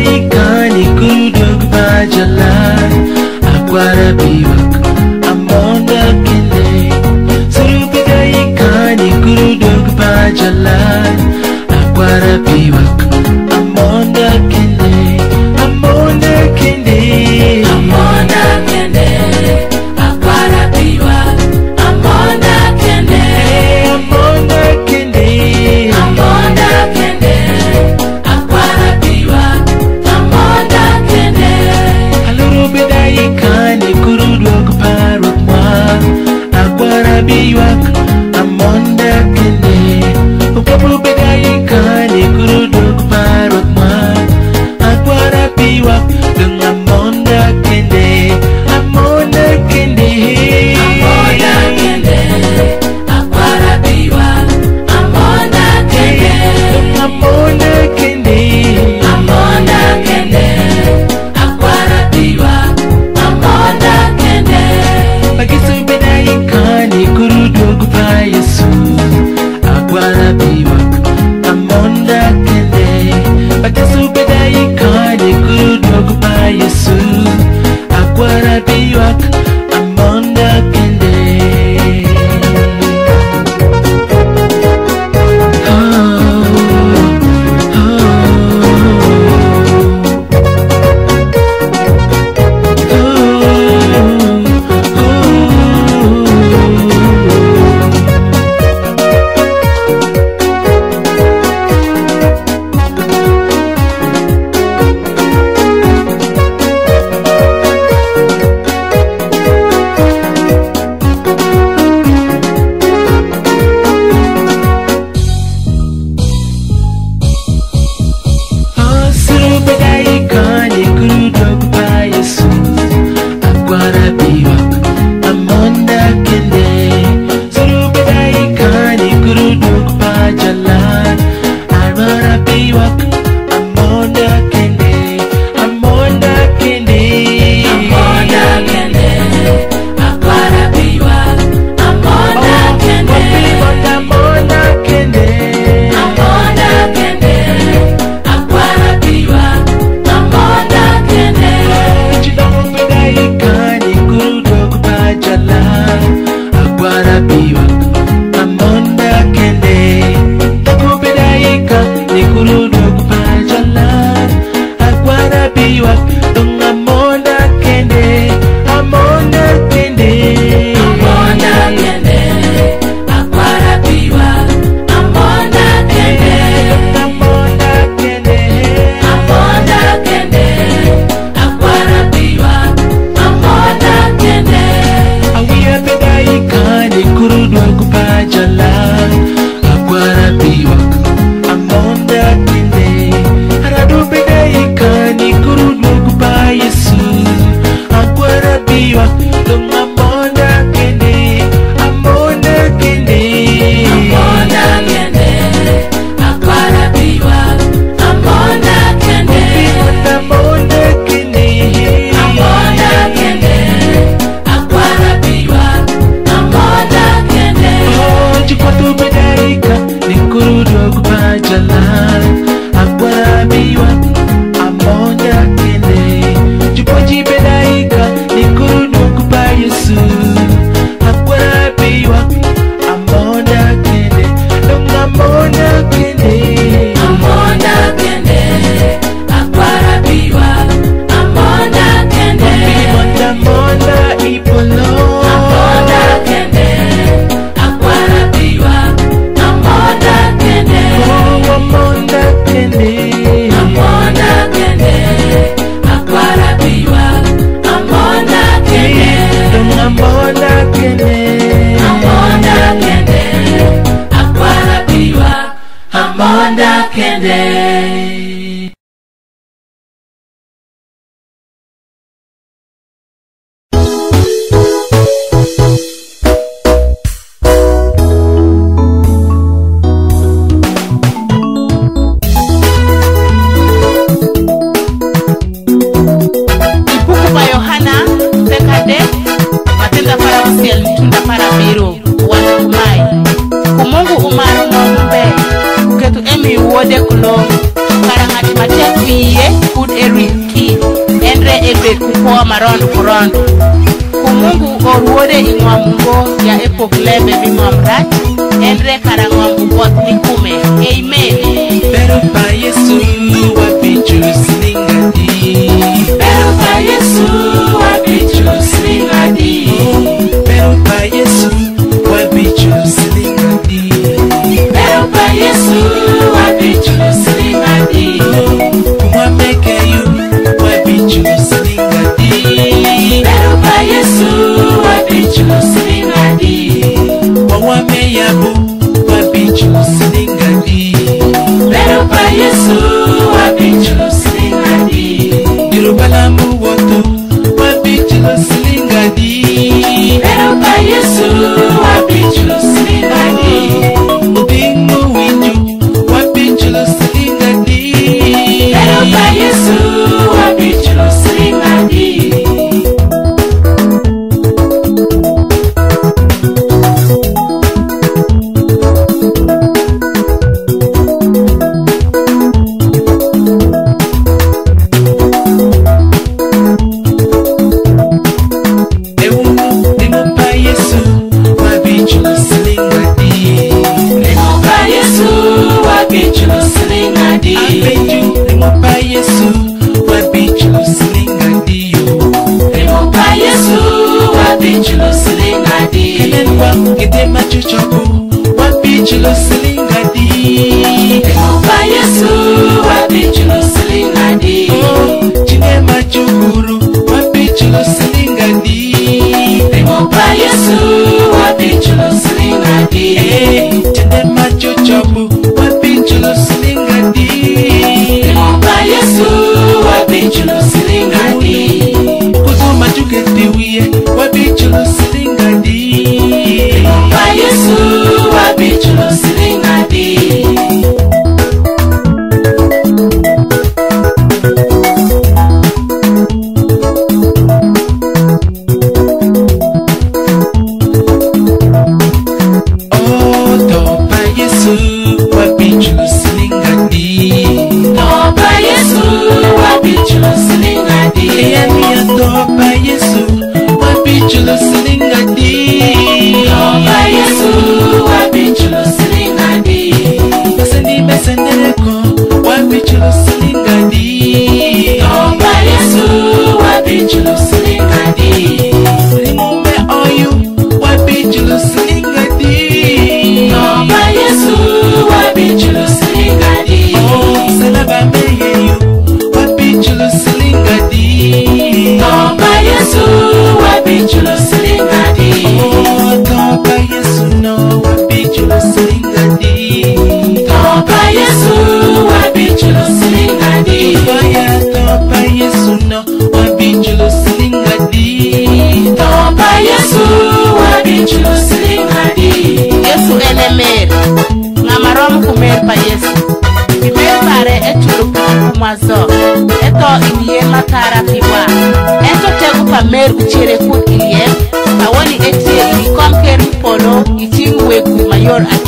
y Akwara biwak poklebe vimwamrati endre karang'wambu koth nikume amen. Bero pa yesu. mwazo. Eto imiye makara piwa. Eto tegu pa mer uchere ku ilie awoni etie ilikom ker polo iting wegu mayor ati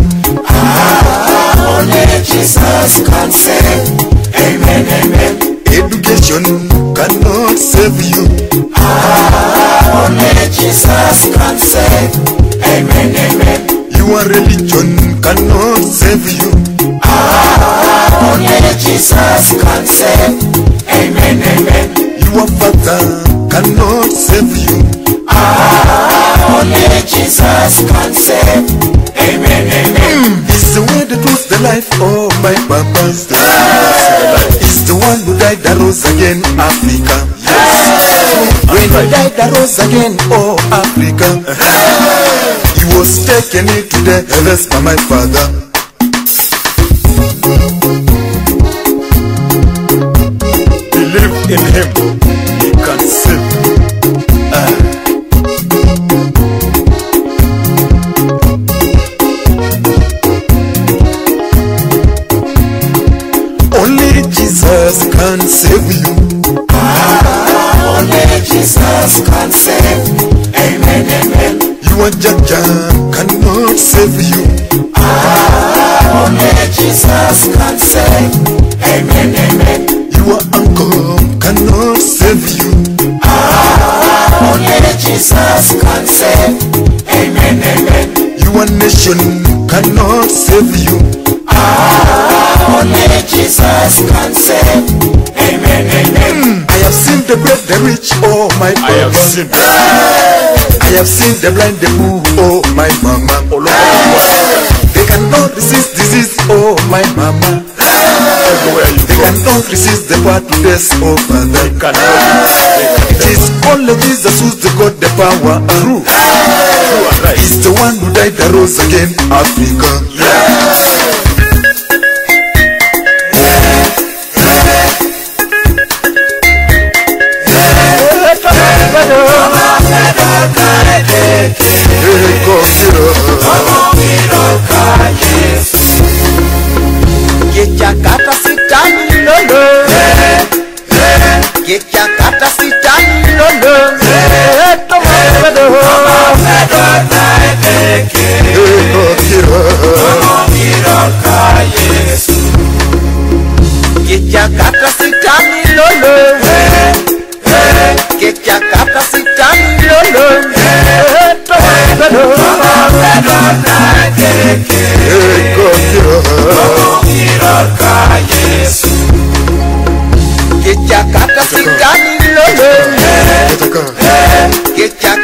you. Only Jesus can save. Amen, amen. Education cannot save you. Only Jesus can save. Amen, amen. Your religion cannot save you. Only Jesus can save. Amen, amen. Your father cannot save you. Only Jesus can save. Amen, amen. It's the way, the truth, the life, oh my papa. It's the, it's the one who died that rose again, Africa. When he died that rose again, oh Africa. He was taken into the heavens by my father. Believe in him, he can save. Jesus can save. Amen, amen. Your Jaja cannot save you. Ah, Only Jesus can save. Amen, amen. Your uncle cannot save you. Ah, Only Jesus can save. Amen, amen. Your nation cannot save you. Ah, Only Jesus can save. Amen, amen. I have seen the brave, the rich, oh my I have seen. I have seen the blind, the poor, oh my mama. All over the world. They cannot resist disease, oh my mama. Everywhere you they cannot resist the power to death, oh father. It is only Jesus who's the God, the power, and true. He's the one who died, that rose again, Africa. Eko kiro. Kichakata sitani lolo Kichakata sitani get ya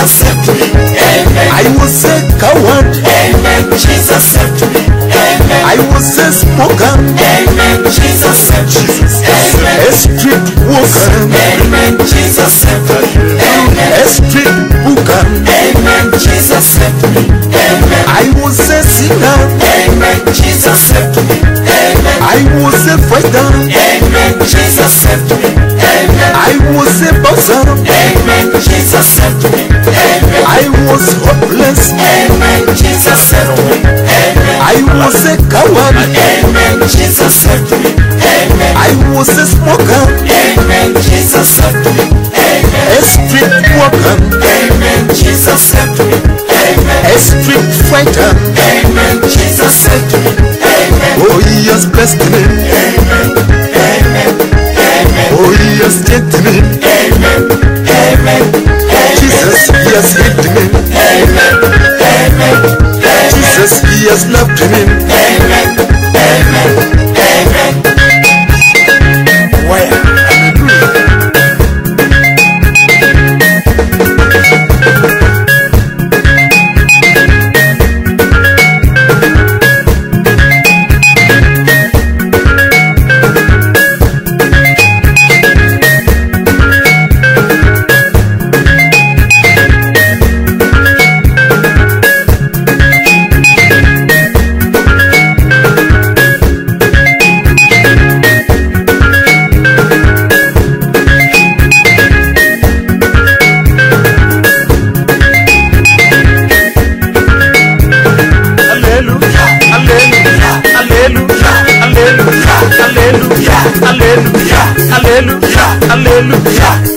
Jesus saved me. Amen. I was a coward. Amen. Jesus saved me. Amen. I was a smoker. Amen. Jesus saved me. Amen. A street walker. Amen. Jesus saved me. Amen. A street hooker. Amen. Jesus saved me. Amen. I was a sinner. Amen. Jesus saved me. Amen. I was a fighter. Amen. Jesus saved me. Amen. I was a boxer. Amen. Jesus saved me. I was a smoker. Amen. Jesus saved me. Amen. A street walker. Amen. Jesus saved me. Amen. A street fighter. Amen. Jesus saved me. Amen. Oh, he has blessed me. Amen. Amen. Amen. Oh, he has taken me. Amen. Amen. Amen. Jesus, he has hit me. Amen. Amen. has loved hallelujah, hallelujah,